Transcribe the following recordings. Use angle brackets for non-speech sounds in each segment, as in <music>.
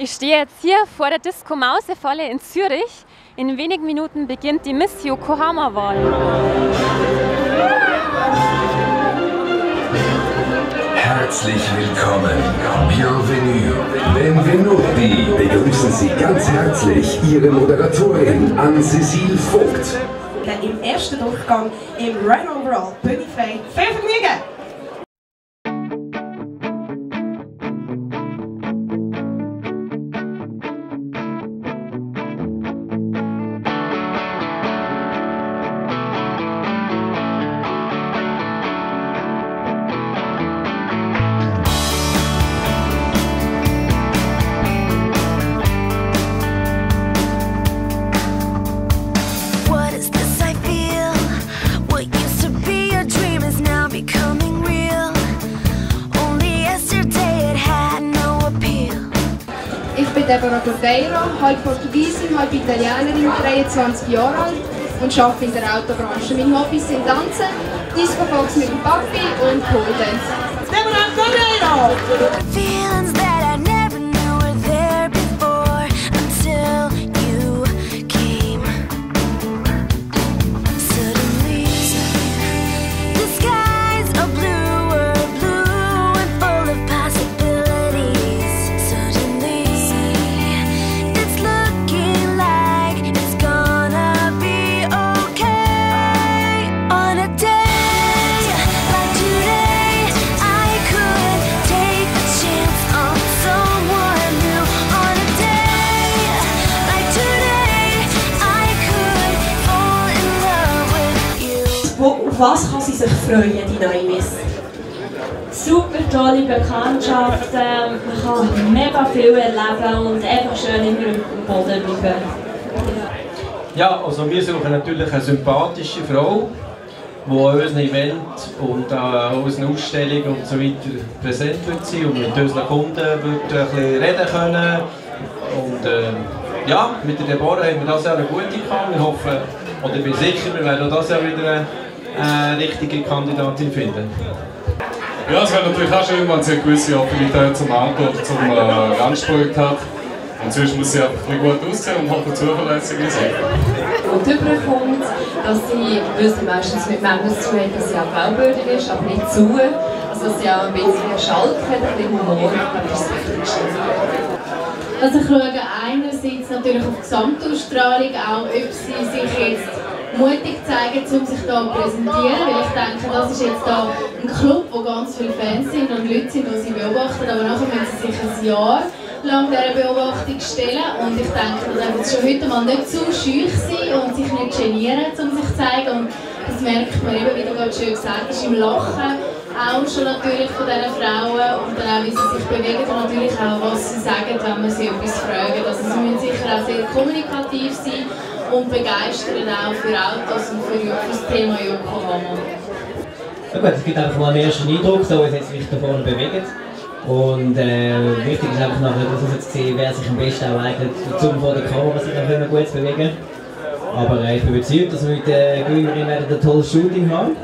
Ich stehe jetzt hier vor der Disco Mausefalle in Zürich. In wenigen Minuten beginnt die Miss Yokohama-Wahl. Herzlich willkommen. Bienvenue. Benvenuti. Begrüßen Sie ganz herzlich Ihre Moderatorin Anne-Cécile Vogt. Im ersten Durchgang im Run Overall. Bühne frei. Viel Vergnügen! Deborah Cordeiro, halb Portugiesin, halb Italienerin, 23 Jahre alt und arbeite in der Autobranche. Meine Hobbys sind Tanzen, Disco Fox mit dem Papi und Pole Dance. Deborah Cordeiro! Was kann sie sich freuen, die neue Miss? super tolle Bekanntschaften, man kann mega viel erleben und einfach schön im Boden bleiben. Ja, also wir suchen natürlich eine sympathische Frau, die an unseren Event und an unseren Ausstellungen und so weiter präsent wird sein und mit unseren Kunden wird ein bisschen reden können. Und äh, ja, mit der Deborah haben wir das Jahr eine gute gehabt. Wir hoffen, oder ich bin sicher, wir werden auch das Jahr wieder äh, richtige Kandidatin finden. Ja, es wäre natürlich auch schön, wenn sie eine gewisse Affinität zum Auto oder zum äh, Rennsport hat. Und sonst muss sie einfach ein bisschen gut aussehen und halt eine zuverlässige sein. Und überkommt, dass sie, weil sie meistens mit Männern zu tun hat, dass sie auch glaubwürdig ist, aber nicht zu. Also dass sie auch ein bisschen Schalk hat, ein bisschen Humor, das ist das Wichtigste. Also ich schaue einerseits natürlich auf die Gesamtausstrahlung, auch ob sie sich jetzt mutig zeigen, um sich hier zu präsentieren, weil ich denke, das ist jetzt hier ein Club, wo ganz viele Fans sind und Leute sind, die sie beobachten, aber nachher müssen sie sich ein Jahr lang dieser Beobachtung stellen. Und ich denke, da dürfen sie schon heute mal nicht zu schüch sein und sich nicht genieren, um sich zu zeigen. Und das merkt man eben, wie du gerade schön gesagt hast, im Lachen auch schon natürlich von diesen Frauen. Und dann auch, wie sie sich bewegen und natürlich auch, was sie sagen, wenn man sie etwas fragt. Also sie müssen sicher auch sehr kommunikativ sein und begeistern auch für Autos und für, für das Thema Yokohama. Ja gut, es gibt einfach mal einen ersten Eindruck, so wie es sich da vorne bewegt. Und äh, wichtig ist einfach nachher daraus zu sehen, wer sich am besten auch eignet, um vor der Kamera sich auch gut zu bewegen. Aber äh, ich bin überzeugt, dass wir mit der Gewinnerin werden ein tolles Shooting haben.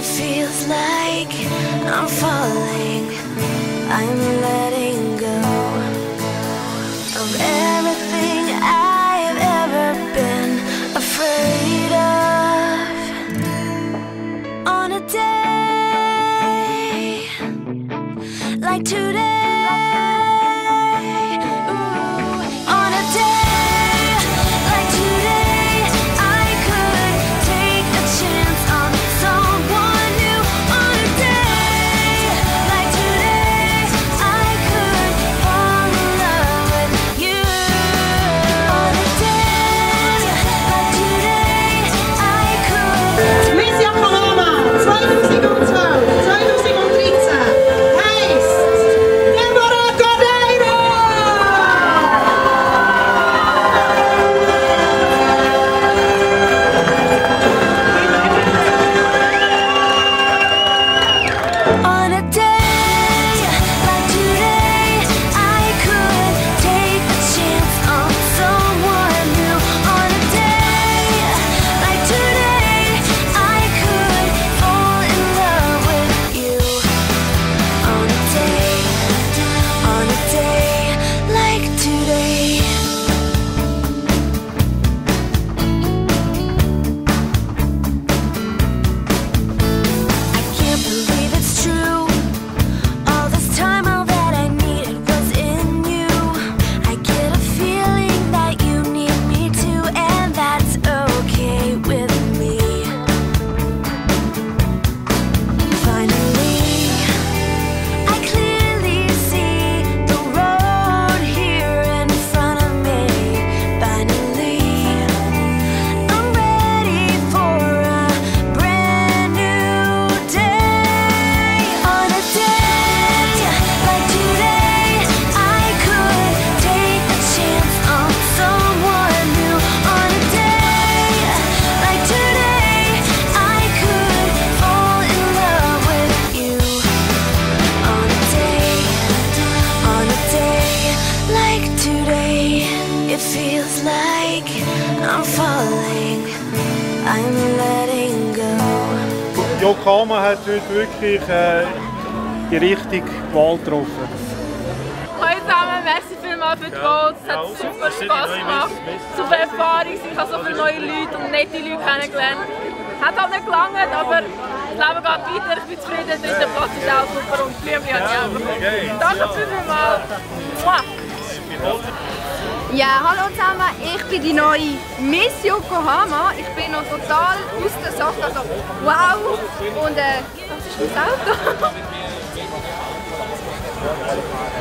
It feels like I'm falling, I'm letting go of everything I've ever been afraid of. On a day like today. Yokohama hat heute wirklich äh, die richtige Wahl getroffen. Hallo zusammen, merci vielmals für die Votes. Es hat super Spass gemacht. Super Erfahrung, ich habe so viele neue Leute und nette Leute kennengelernt. Hat halt nicht gelangt, aber das Leben geht weiter. Ich bin zufrieden, der dritte Platz ist auch super und Blümchen hat ich auch bekommen. Danke vielmals. Mua. Ja, hallo zusammen, ich bin die neue Miss Yokohama. Ich bin noch total aus der Sache, also wow. Und äh, das ist mein Auto. <laughs>